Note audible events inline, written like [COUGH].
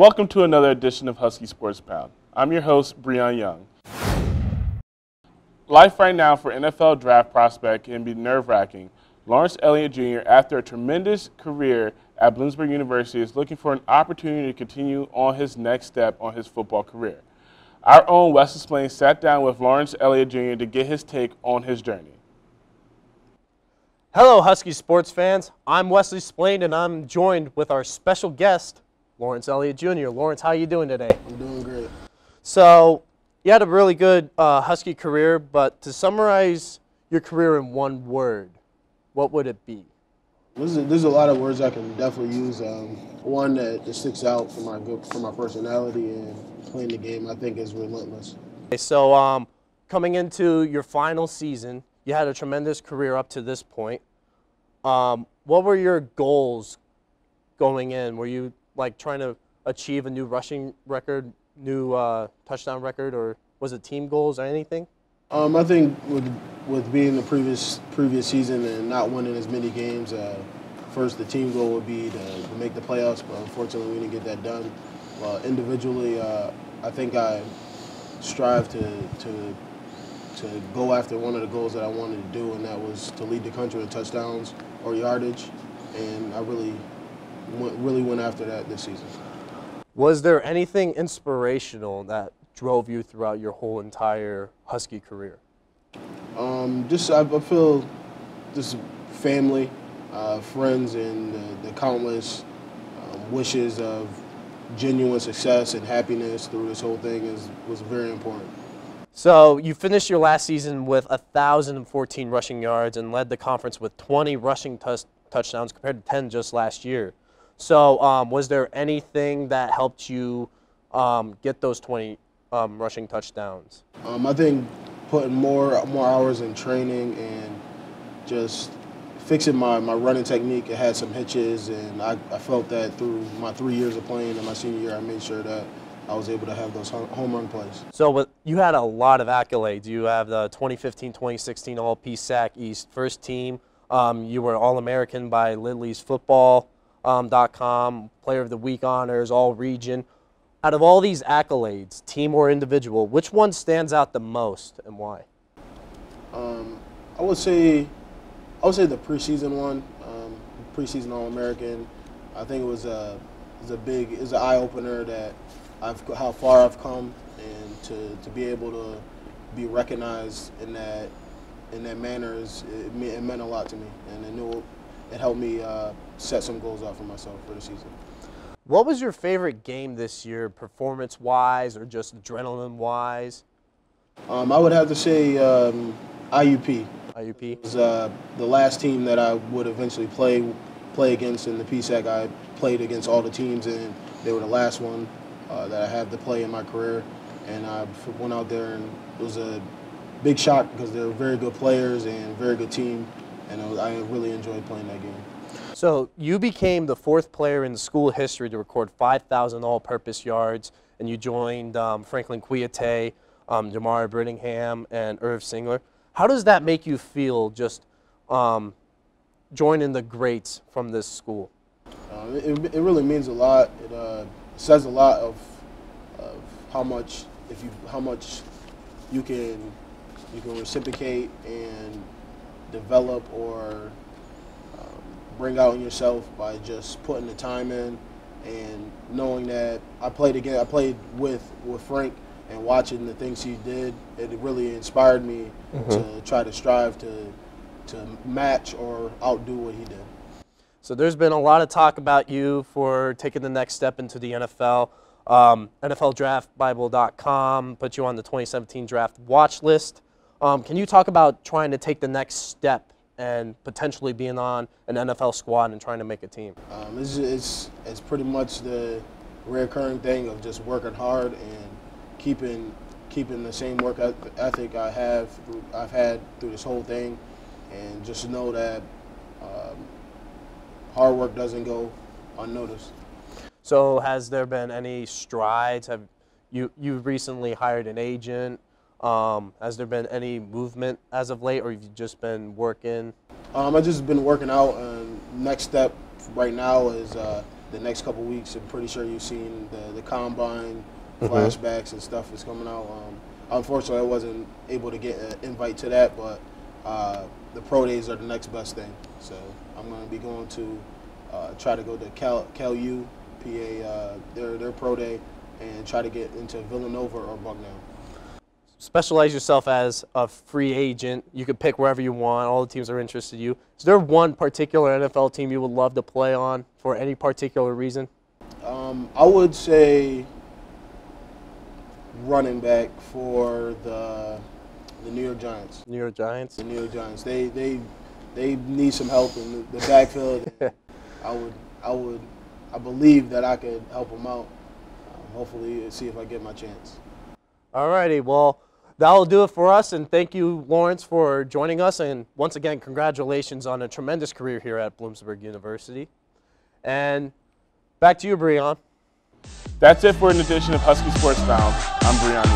Welcome to another edition of Husky Sports Pound. I'm your host, Breon Young. Life right now for NFL draft prospect can be nerve wracking. Lawrence Elliott Jr., after a tremendous career at Bloomsburg University, is looking for an opportunity to continue on his next step on his football career. Our own Wesley Splain sat down with Lawrence Elliott Jr. to get his take on his journey. Hello, Husky sports fans. I'm Wesley Splain, and I'm joined with our special guest, Lawrence Elliott Jr. Lawrence, how are you doing today? I'm doing great. So, you had a really good uh, Husky career, but to summarize your career in one word, what would it be? There's a, there's a lot of words I can definitely use. Um, one that, that sticks out for my good, for my personality and playing the game, I think, is relentless. Okay, so, um, coming into your final season, you had a tremendous career up to this point. Um, what were your goals going in? Were you like trying to achieve a new rushing record, new uh, touchdown record, or was it team goals or anything? Um, I think with with being the previous previous season and not winning as many games, uh, first the team goal would be to, to, make the playoffs, but unfortunately we didn't get that done. Uh, individually, uh, I think I strive to to to go after one of the goals that I wanted to do, and that was to lead the country in touchdowns or yardage. And I really, went, really went after that this season. Was there anything inspirational that drove you throughout your whole entire Husky career? Um, just I, I, feel just family, uh, friends, and the, the countless um, wishes of genuine success and happiness through this whole thing is was very important. So you finished your last season with 1,014 rushing yards and led the conference with 20 rushing touchdowns compared to 10 just last year. So um, was there anything that helped you um, get those 20 um, rushing touchdowns? Um, I think putting more more hours in training and just fixing my, my running technique. It had some hitches, and I, I felt that through my three years of playing in my senior year, I made sure that – I was able to have those home run plays. So you had a lot of accolades. You have the 2015-2016 All-PSAC East first team. Um, you were All-American by Lidley's Football.com, um, Player of the Week honors, All-Region. Out of all these accolades, team or individual, which one stands out the most and why? Um, I would say, I would say the preseason one, um, preseason All-American. I think it was a, it was a big, it was an eye opener that I've how far I've come, and to, to be able to be recognized in that in that manner is it, it meant a lot to me, and it knew it helped me uh, set some goals out for myself for the season. What was your favorite game this year, performance-wise or just adrenaline-wise? Um, I would have to say um, IUP. IUP was uh, the last team that I would eventually play play against in the PSAC. I played against all the teams, and they were the last one uh, that I had to play in my career. And I went out there and it was a big shock because they're very good players and very good team. And was, I really enjoyed playing that game. So you became the fourth player in school history to record 5,000 all-purpose yards, and you joined um, Franklin Kouyaté, um, Jamar Brittingham, and Irv Sigler. How does that make you feel just um, joining the greats from this school? Uh, it, it really means a lot. It, uh, says a lot of, of how much if you how much you can you can reciprocate and develop or um, bring out in yourself by just putting the time in and knowing that I played again I played with with Frank and watching the things he did it really inspired me mm-hmm. to try to strive to to match or outdo what he did. So there's been a lot of talk about you for taking the next step into the NFL. Um, NFLDraftBible.com put you on the 2017 draft watch list. Um, can you talk about trying to take the next step and potentially being on an NFL squad and trying to make a team? Um, it's, it's, it's pretty much the recurring thing of just working hard and keeping keeping the same work ethic I have I've had through this whole thing, and just know that um, hard work doesn't go unnoticed. So has there been any strides? Have you you recently hired an agent? Um, has there been any movement as of late, or have you just been working? Um, I've just been working out. And next step right now is uh, the next couple weeks, I'm pretty sure you've seen the the combine Mhm. flashbacks and stuff is coming out. Um, unfortunately, I wasn't able to get an invite to that, but uh, the pro days are the next best thing. So I'm going to be going to uh, try to go to Cal Cal U, PA, uh, their their pro day, and try to get into Villanova or Bucknell. Specialize yourself as a free agent. You could pick wherever you want. All the teams are interested in you. Is there one particular NFL team you would love to play on for any particular reason? Um, I would say running back for the the New York Giants. New York Giants. The New York Giants. They they they need some help in the, the backfield. [LAUGHS] I would I would I believe that I could help them out. Um, hopefully, see if I get my chance. All righty. well, that'll do it for us, and thank you, Lawrence, for joining us. And once again, congratulations on a tremendous career here at Bloomsburg University. And back to you, Breon. That's it for an edition of Husky Sports Bound. I'm Breon.